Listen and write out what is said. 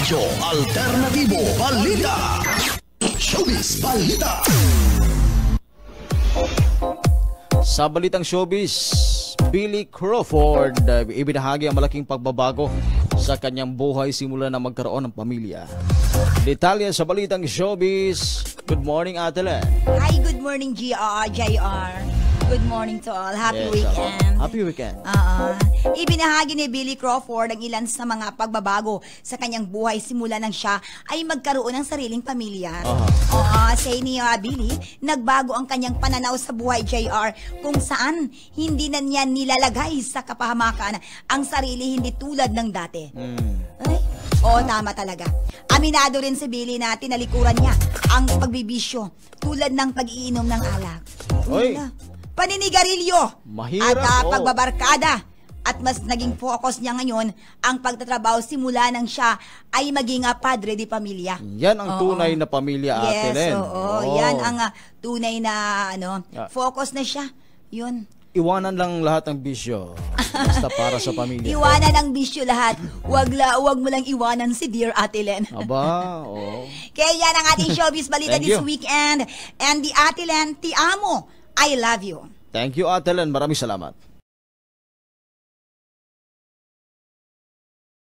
Radyo Alternatibo Balita. Showbiz Balita. Sa balitang showbiz, Billy Crawford uh, ibinahagi ang malaking pagbabago sa kanyang buhay simula na magkaroon ng pamilya. Detalye sa balitang showbiz. Good morning, Ate Len. Hi, good morning, GR, JR. Good morning to all. Happy Yes, weekend. ako. Happy weekend. Oo. Ibinahagi ni Billy Crawford ang ilan sa mga pagbabago sa kanyang buhay simula nang siya ay magkaroon ng sariling pamilya. Aha. Oo, say ni uh, Billy, nagbago ang kanyang pananaw sa buhay JR kung saan hindi na niya nilalagay sa kapahamakan ang sarili hindi tulad ng dati. Hmm. Ay, oo, tama talaga. Aminado rin si Billy na tinalikuran niya ang pagbibisyo tulad ng pag-iinom ng alak. Oy. Wala. Paninigarilyo. Mahirap, At oo. pagbabarkada. At mas naging focus niya ngayon ang pagtatrabaho simula nang siya ay maging ah, padre di pamilya. Yan ang Oo. tunay na pamilya, Yes, Len. oo. Oo. Yan ang ah, tunay na ano, focus na siya. Yun. Iwanan lang lahat ng bisyo. Basta para sa pamilya. Iwanan ang bisyo lahat. Wag, la, wag mo lang iwanan si Dear Ate Len. Aba, oo. Kaya yan ang ating showbiz balita this you. weekend. And the Ate Len, ti amo, I love you. Thank you, Ate Len. Maraming salamat.